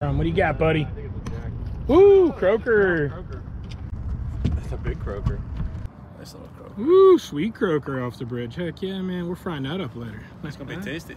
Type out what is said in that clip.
Um, what do you got, buddy? Ooh, croaker. That's a big croaker. Nice little croaker. Ooh, sweet croaker off the bridge. Heck yeah, man. We're frying that up later. That's gonna be tasty.